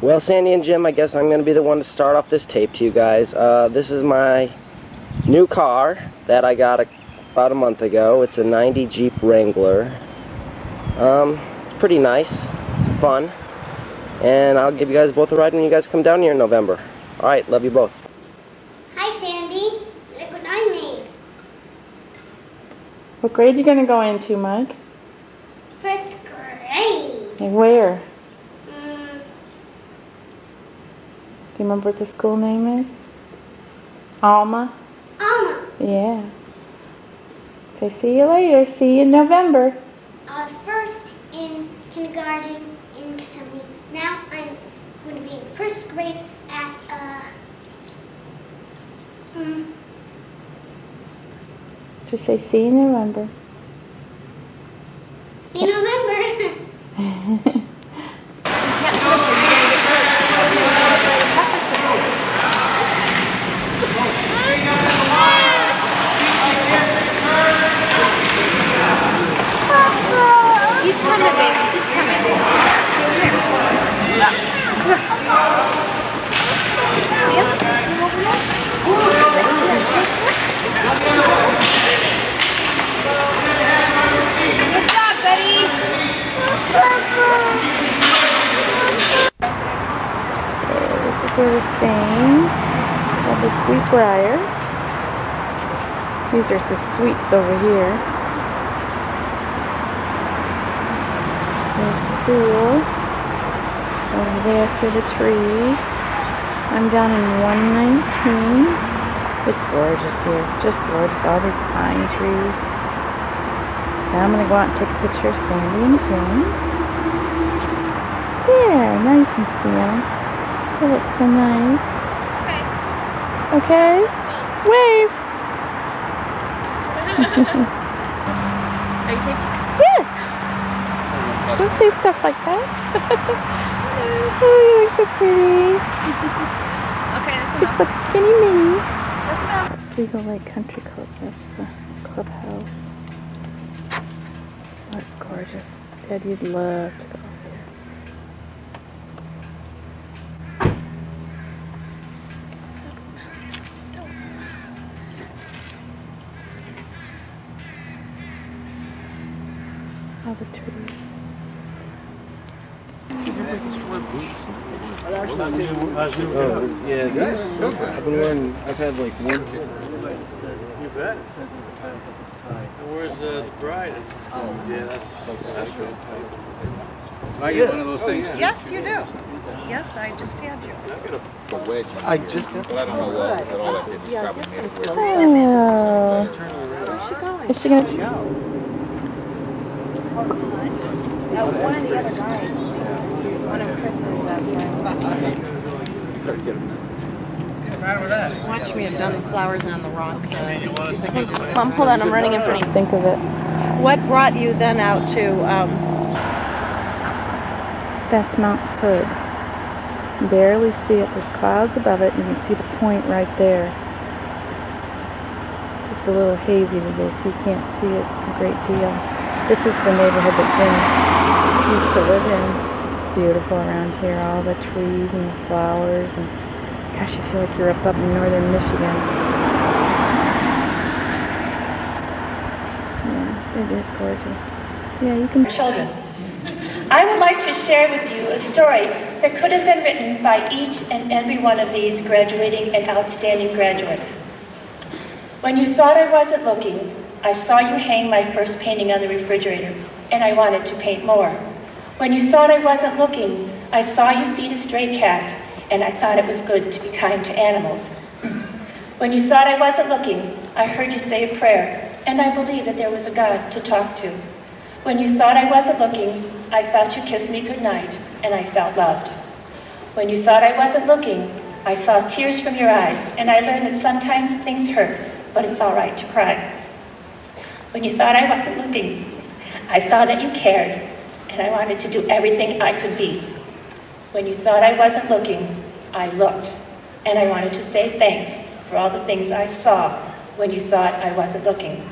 Well, Sandy and Jim, I guess I'm going to be the one to start off this tape to you guys. Uh, this is my new car that I got a, about a month ago. It's a 90 Jeep Wrangler. Um, it's pretty nice. It's fun. And I'll give you guys both a ride when you guys come down here in November. All right, love you both. Hi, Sandy. Look what I made. What grade are you gonna go into, Mike? First grade. And where? Mm, Do you remember what the school name is? Alma? Alma. Yeah. Say see you later. See you in November. I was first in kindergarten in Kissimmee. Now I'm going to be in first grade at, uh, mm, Just say see you in November. in November. He's coming, baby. He's coming. Good job, Betty. Okay, this is where we're staying. Called the Sweet Briar. These are the suites over here. There's the pool. Over there for the trees. I'm down in 119. It's gorgeous here. Just gorgeous. All these pine trees. Now I'm going to go out and take a picture of Sandy and Jim. Yeah, now you can see them. They look so nice. Okay. Okay? Wave. Are you taking? Yes. Don't say stuff like that. oh, you look so pretty. Okay, that's She enough. looks skinny mini. That's enough. Oswego Lake Country Club. That's the clubhouse. Oh, it's gorgeous. Dad, you'd love to go there. All the. Oh, yeah, these, I've been wearing, I've had like one, You bet. And where's uh, the bride? Oh, Yeah, that's. I get one of those things. Yes, you do. Yes, I just had you. I just got Oh. Where's she going? Is she gonna? One of the other guys. One of Chris's Watch me have done the flowers on the wrong side. Mom, hold on. I'm running in front of you. Think of it. What brought you then out to, um, That's Mount Hood. You barely see it. There's clouds above it, and you can see the point right there. It's just a little hazy today, so you can't see it a great deal. This is the neighborhood that Jim used to live in. It's beautiful around here, all the trees and the flowers, and gosh, you feel like you're up up in northern Michigan. Yeah, it is gorgeous. Yeah, you can. children. I would like to share with you a story that could have been written by each and every one of these graduating and outstanding graduates. When you thought I wasn't looking, I saw you hang my first painting on the refrigerator, and I wanted to paint more. When you thought I wasn't looking, I saw you feed a stray cat, and I thought it was good to be kind to animals. When you thought I wasn't looking, I heard you say a prayer, and I believed that there was a God to talk to. When you thought I wasn't looking, I felt you kiss me goodnight, and I felt loved. When you thought I wasn't looking, I saw tears from your eyes, and I learned that sometimes things hurt, but it's all right to cry. When you thought I wasn't looking, I saw that you cared, and I wanted to do everything I could be. When you thought I wasn't looking, I looked, and I wanted to say thanks for all the things I saw when you thought I wasn't looking.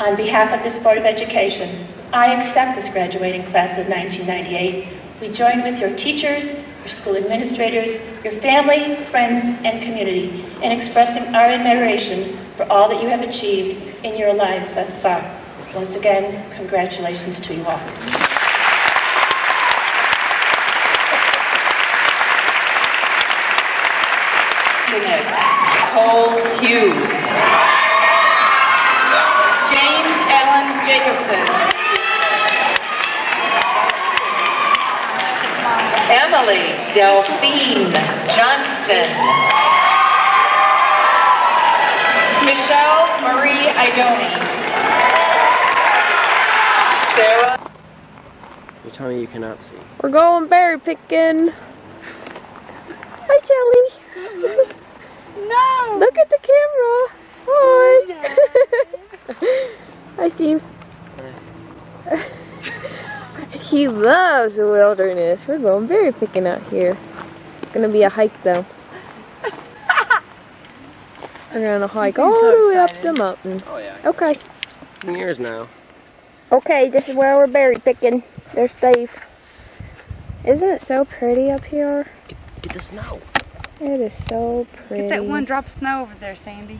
On behalf of this Board of Education, I accept this graduating class of 1998 we join with your teachers, your school administrators, your family, friends, and community in expressing our admiration for all that you have achieved in your lives thus far. Once again, congratulations to you all. Cole Hughes. James Allen Jacobson. Emily Delphine Johnston. Michelle Marie Idoni. Sarah You tell me you cannot see. We're going berry picking. Hi, Jelly. No. Look at the camera. Hi. Hi, Steve. he loves the wilderness. We're going berry picking out here. It's gonna be a hike though. We're gonna hike all the way up the mountain. Oh yeah. Okay. Ten years now. Okay, this is where we're berry picking. There's Dave. Isn't it so pretty up here? Get the snow. It is so pretty. Get that one drop of snow over there, Sandy.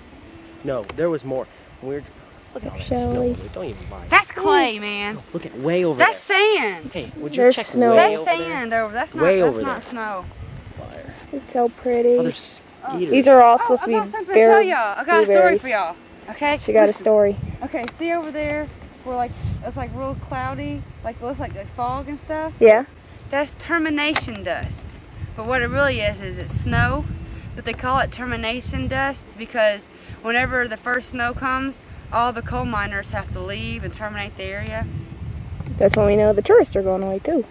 No, there was more. Weird. Look at all that snow. Shelly. Don't even lie. That's clay, man. Look at way over That's there. That's sand. Hey, would you There's check snow. way That's over there? sand over. That's not. Way that's over not there. snow. Liar. It's so pretty. Oh, Oh. there's. These are all Oh, supposed I to be something to tell berry. y'all. I got a story blueberries. for y'all. Okay. She got a story. Okay, see over there where like it's like real cloudy, like it looks like, like fog and stuff. Yeah. That's termination dust. But what it really is is it's snow. But they call it termination dust because whenever the first snow comes, all the coal miners have to leave and terminate the area. That's when we know the tourists are going away too.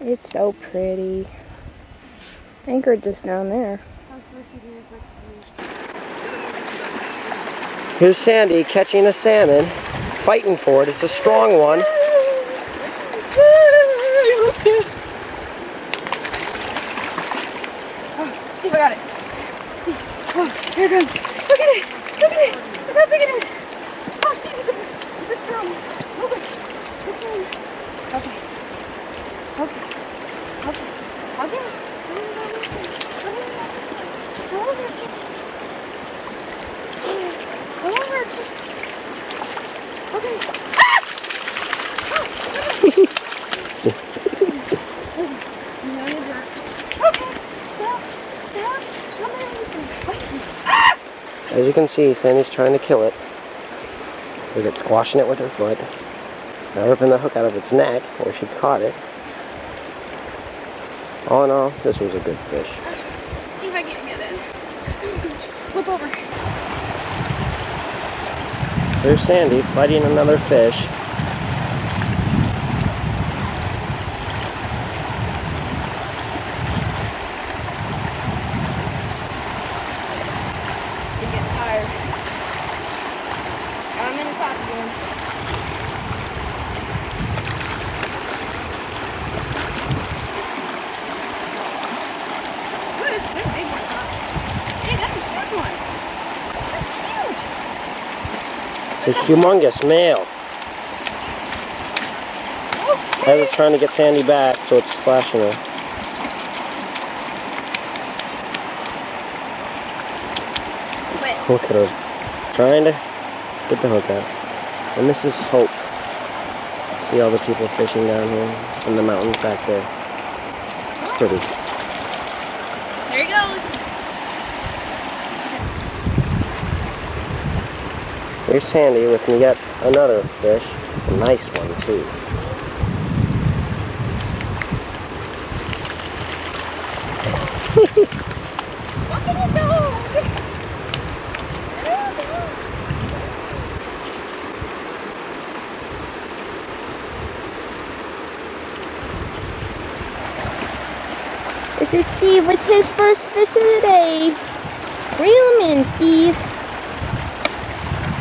It's so pretty. Anchored just down there. Here's Sandy catching a salmon, fighting for it. It's a strong one. Oh, Steve, I got it. Steve, oh, here it goes. Look at it. Look at it. Look how big it is. Oh, Steve, it's a, it's a strong one. Okay. This one. Okay. Okay. Okay. Okay. Go over, Chip. Go over, Chip. Okay. Okay. Now, now, come here. As you can see, Sandy's trying to kill it. Look at squashing it with her foot. Now ripping the hook out of its neck where she caught it. All in all, this was a good fish. See if I can't get it. Flip over. There's Sandy fighting another fish. You get tired. I'm in the top again. Ooh, this, this big one's not. Hey, that's a huge one. That's huge. It's a humongous male. I was trying to get Sandy back, so it's splashing her. Look at her. Trying to get the hook out. And this is Hope. See all the people fishing down here in the mountains back there. It's pretty. There he goes. Here's Sandy with me yet another fish. A nice one, too. This is Steve with his first fish of the day. Reel him in, Steve.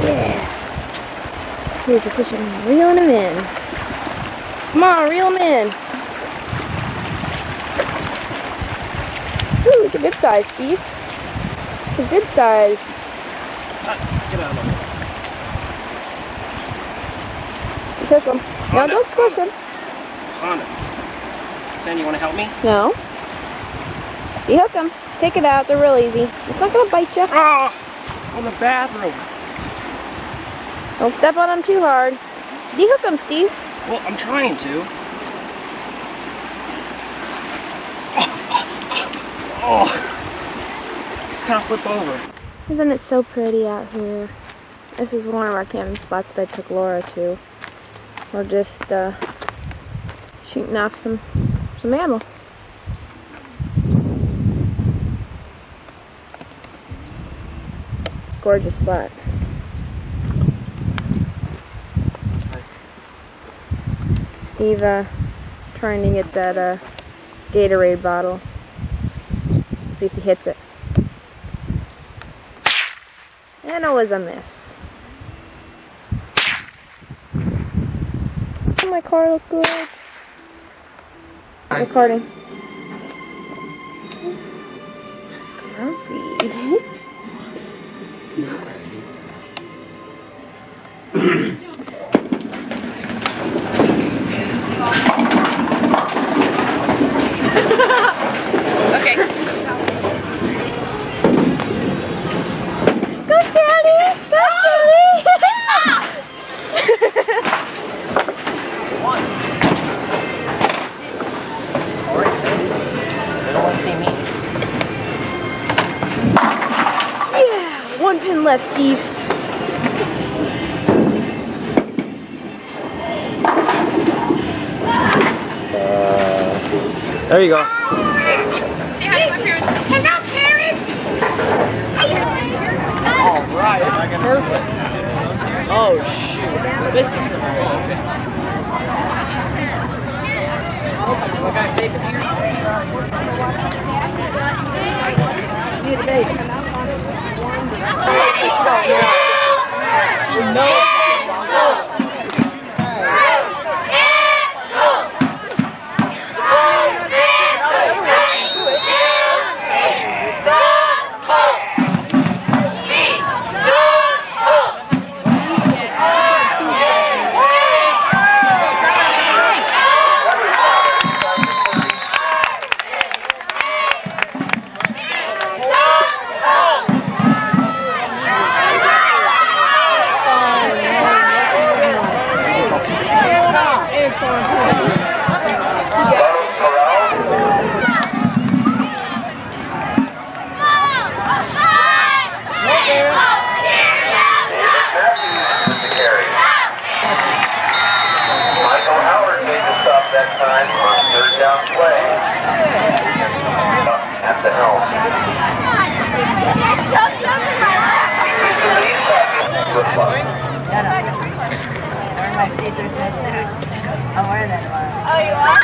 Yeah. Here's the fisherman reeling him in. Come on, reel him in. Ooh, it's a good size, Steve. It's a good size. Get out of You took him. No, don't squish him. On it. Sandy, you want to help me? No. You hook them. Just take it out. They're real easy. It's not gonna bite you. Oh, ah, on the bathroom. Don't step on them too hard. Dehook them, Steve. Well, I'm trying to. Oh, it's kind of flip over. Isn't it so pretty out here? This is one of our camping spots that I took Laura to. We're just uh, shooting off some some ammo. Gorgeous spot. Uh, trying to get that uh, Gatorade bottle. See if he hits it. And it was a miss. Oh, my car look good. Recording. Grumpy. one pin left, Steve. Uh, there you go. Hello, parents. All right, oh, this is perfect. Oh shoot, this is okay. Michael I'm wearing my see-through. I'm that one. Oh, you are?